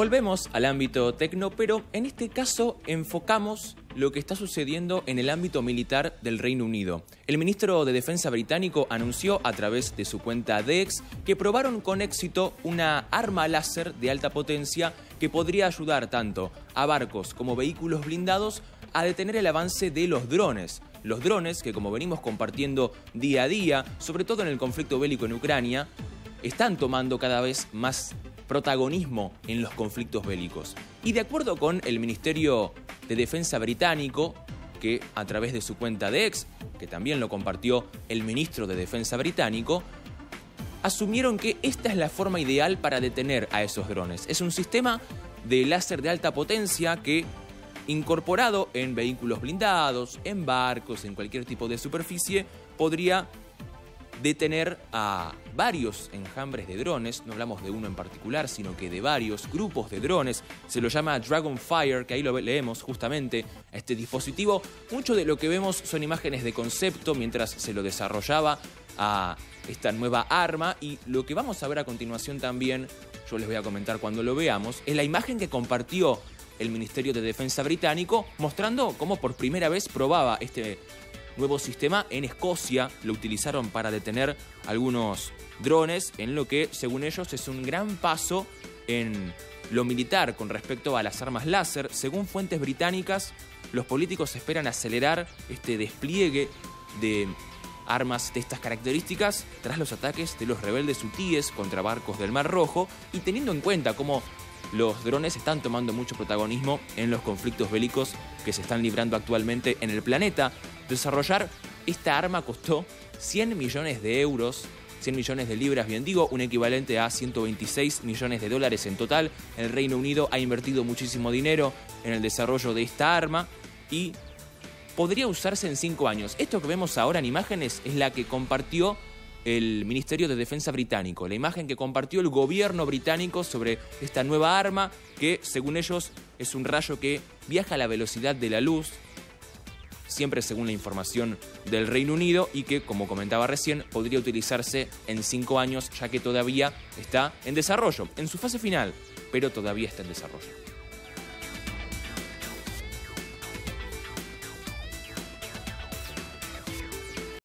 Volvemos al ámbito tecno, pero en este caso enfocamos lo que está sucediendo en el ámbito militar del Reino Unido. El ministro de Defensa británico anunció a través de su cuenta DEX que probaron con éxito una arma láser de alta potencia que podría ayudar tanto a barcos como vehículos blindados a detener el avance de los drones. Los drones que como venimos compartiendo día a día, sobre todo en el conflicto bélico en Ucrania, están tomando cada vez más protagonismo en los conflictos bélicos. Y de acuerdo con el Ministerio de Defensa británico, que a través de su cuenta de ex, que también lo compartió el ministro de Defensa británico, asumieron que esta es la forma ideal para detener a esos drones. Es un sistema de láser de alta potencia que, incorporado en vehículos blindados, en barcos, en cualquier tipo de superficie, podría detener a varios enjambres de drones, no hablamos de uno en particular, sino que de varios grupos de drones, se lo llama Dragonfire, que ahí lo leemos justamente, este dispositivo. Mucho de lo que vemos son imágenes de concepto mientras se lo desarrollaba a esta nueva arma. Y lo que vamos a ver a continuación también, yo les voy a comentar cuando lo veamos, es la imagen que compartió el Ministerio de Defensa británico mostrando cómo por primera vez probaba este nuevo sistema en Escocia. Lo utilizaron para detener algunos drones, en lo que, según ellos, es un gran paso en lo militar con respecto a las armas láser. Según fuentes británicas, los políticos esperan acelerar este despliegue de armas de estas características tras los ataques de los rebeldes hutíes contra barcos del Mar Rojo y teniendo en cuenta cómo los drones están tomando mucho protagonismo en los conflictos bélicos que se están librando actualmente en el planeta. Desarrollar esta arma costó 100 millones de euros, 100 millones de libras, bien digo, un equivalente a 126 millones de dólares en total. El Reino Unido ha invertido muchísimo dinero en el desarrollo de esta arma y podría usarse en 5 años. Esto que vemos ahora en imágenes es la que compartió el Ministerio de Defensa británico, la imagen que compartió el gobierno británico sobre esta nueva arma que, según ellos, es un rayo que viaja a la velocidad de la luz, siempre según la información del Reino Unido y que, como comentaba recién, podría utilizarse en cinco años ya que todavía está en desarrollo, en su fase final, pero todavía está en desarrollo.